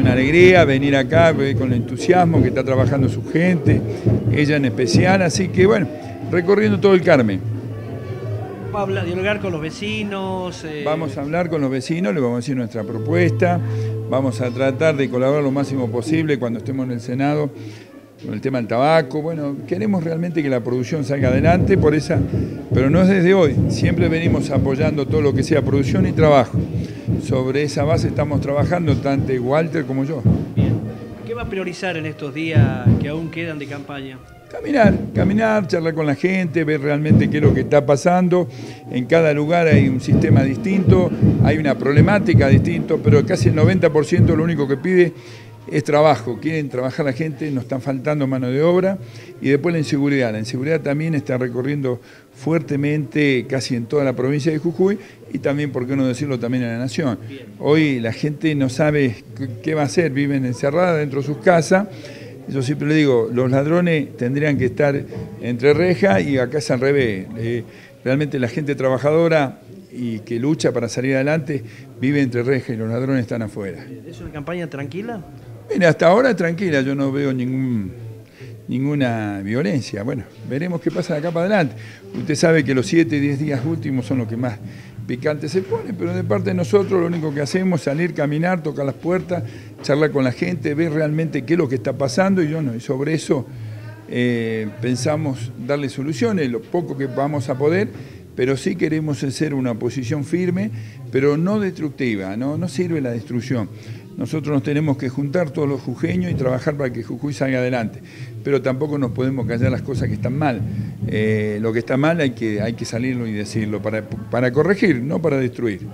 Una alegría venir acá con el entusiasmo que está trabajando su gente, ella en especial, así que bueno, recorriendo todo el Carmen. ¿Va a dialogar con los vecinos? Eh, vamos a hablar con los vecinos, le vamos a decir nuestra propuesta, vamos a tratar de colaborar lo máximo posible cuando estemos en el Senado con el tema del tabaco. Bueno, queremos realmente que la producción salga adelante, por esa, pero no es desde hoy. Siempre venimos apoyando todo lo que sea producción y trabajo. Sobre esa base estamos trabajando, tanto Walter como yo. Bien. ¿Qué va a priorizar en estos días que aún quedan de campaña? Caminar, caminar, charlar con la gente, ver realmente qué es lo que está pasando. En cada lugar hay un sistema distinto, hay una problemática distinta, pero casi el 90% lo único que pide es trabajo, quieren trabajar la gente, nos están faltando mano de obra y después la inseguridad. La inseguridad también está recorriendo fuertemente casi en toda la provincia de Jujuy y también, por qué no decirlo, también en la nación. Hoy la gente no sabe qué va a hacer, viven encerradas dentro de sus casas. Yo siempre le digo, los ladrones tendrían que estar entre rejas y acá es al revés. Eh, realmente la gente trabajadora y que lucha para salir adelante vive entre rejas y los ladrones están afuera. ¿Es una campaña tranquila? Mira, hasta ahora tranquila, yo no veo ninguna violencia. Bueno, veremos qué pasa de acá para adelante. Usted sabe que los 7, 10 días últimos son los que más picantes se ponen, pero de parte de nosotros lo único que hacemos es salir, caminar, tocar las puertas, charlar con la gente, ver realmente qué es lo que está pasando y, yo y sobre eso eh, pensamos darle soluciones, lo poco que vamos a poder pero sí queremos ser una oposición firme, pero no destructiva, no, no sirve la destrucción. Nosotros nos tenemos que juntar todos los jujeños y trabajar para que Jujuy salga adelante, pero tampoco nos podemos callar las cosas que están mal. Eh, lo que está mal hay que, hay que salirlo y decirlo para, para corregir, no para destruir.